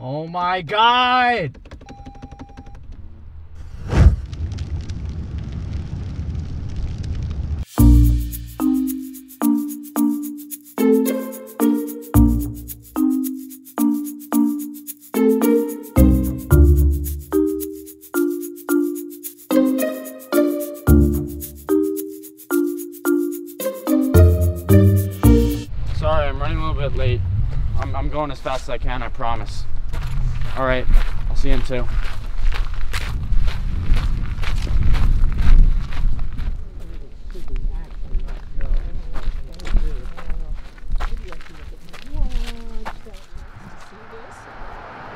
Oh my god! Sorry, I'm running a little bit late. I'm, I'm going as fast as I can, I promise. Alright, I'll see you in two. I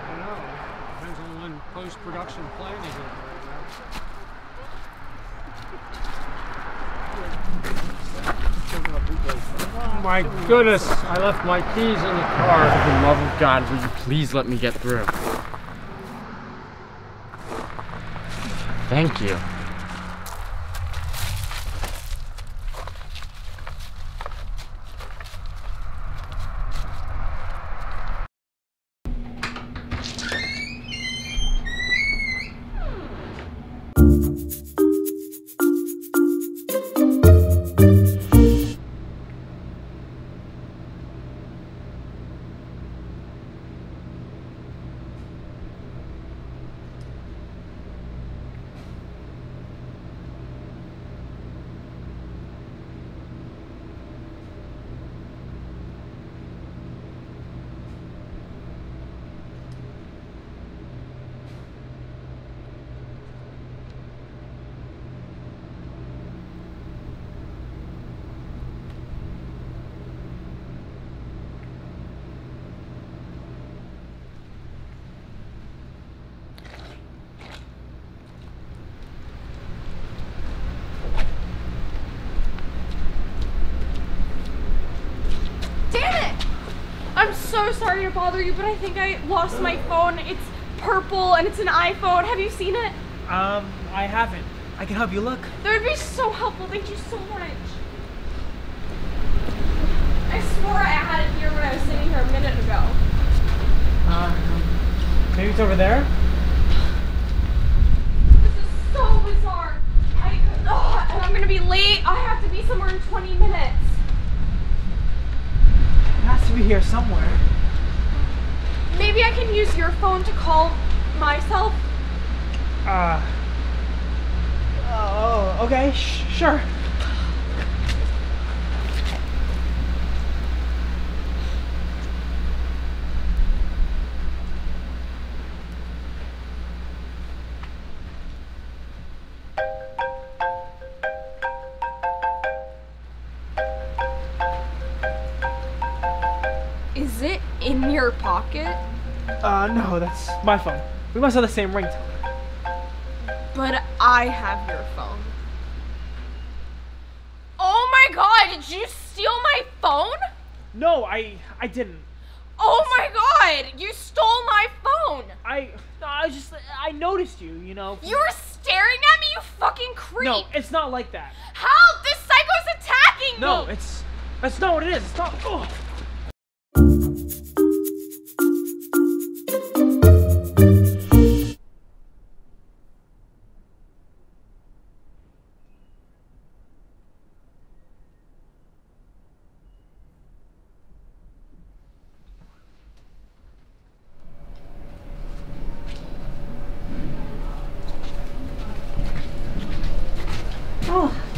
don't know. Depends on when post-production planning right. Oh my goodness, I left my keys in the car. For the love of God, will you please let me get through? Thank you. So sorry to bother you, but I think I lost my phone. It's purple and it's an iPhone. Have you seen it? Um, I haven't. I can help you look. That would be so helpful. Thank you so much. I swore I had it here when I was sitting here a minute ago. Um, maybe it's over there? This is so bizarre. I, ugh, and I'm gonna be late. I have to be somewhere in 20 minutes. It has to be here somewhere. Maybe I can use your phone to call myself. Uh. Oh, okay, sh- sure. Is it in your pocket? Uh, no, that's my phone. We must have the same ringtone. But I have your phone. Oh my god, did you steal my phone? No, I, I didn't. Oh my god, you stole my phone! I, I just, I noticed you. You know. You were staring at me, you fucking creep! No, it's not like that. Help! This psycho's attacking No, me! No, it's, that's not what it is. It's not. Oh.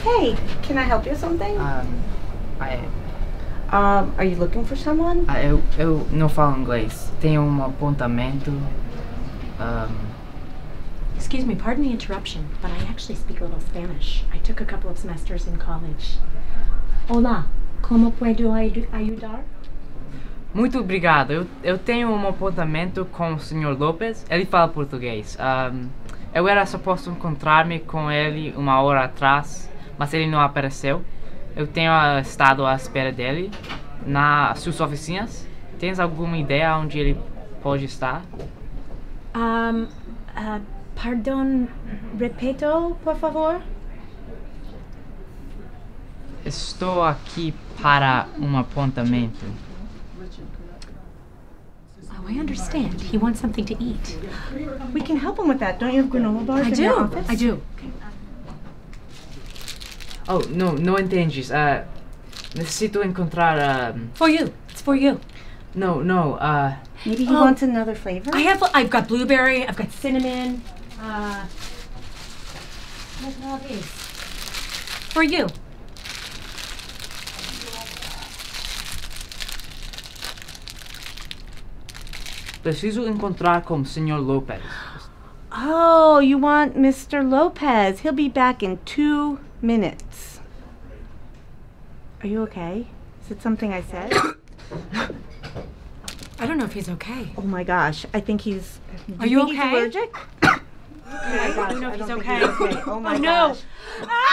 Hey, can I help you with something? Um, I, Um, are you looking for someone? ah, eu, eu não falo inglês. Tenho um apontamento. Um, Excuse me, pardon the interruption, but I actually speak a little Spanish. I took a couple of semesters in college. Hola, ¿cómo puedo ayu- ayudar? muito obrigado. Eu, eu tenho um apontamento com o Sr. Lopes. Ele fala português. Um, eu era suposto encontrar-me com ele uma hora atrás, mas ele não apareceu. Eu tenho ah, estado à espera dele nas suas oficinas. Tens alguma ideia onde ele pode estar? Um, uh, pardon, repeto, por favor? Estou aqui para um apontamento. Oh, I understand. He wants something to eat. We can help him with that. Don't you have granola bars I in your do. office? I do. Oh, no, no entendes. Ah, necesito encontrar. Um, For you. It's for you. no, no. Uh, Maybe he Oh. wants another flavor. I have. I've got blueberry. I've got cinnamon. Uh, look at all these. For you. preciso encontrar com o Sr. Lopez. Oh, you want Mr. Lopez? He'll be back in two minutes. Are you okay? Is it something I said? I don't know if he's okay. oh my gosh, I think he's. Are you think okay? He's allergic? I don't know if he's okay. okay. Oh my Oh, no. gosh. Ah!